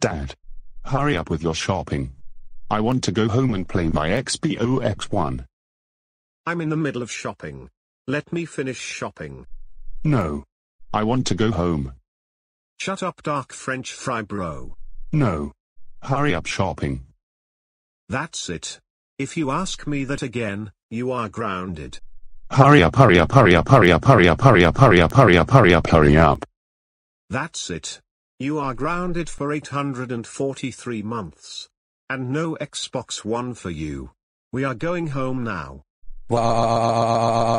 Dad. Hurry up with your shopping. I want to go home and play my XBOX1. I'm in the middle of shopping. Let me finish shopping. No. I want to go home. Shut up dark French fry bro. No. Hurry up shopping. That's it. If you ask me that again, you are grounded. Hurry up, hurry up, hurry up, hurry up, hurry up, hurry up, hurry up, hurry up, hurry up, hurry up. That's it. You are grounded for 843 months. And no Xbox One for you. We are going home now. Wow.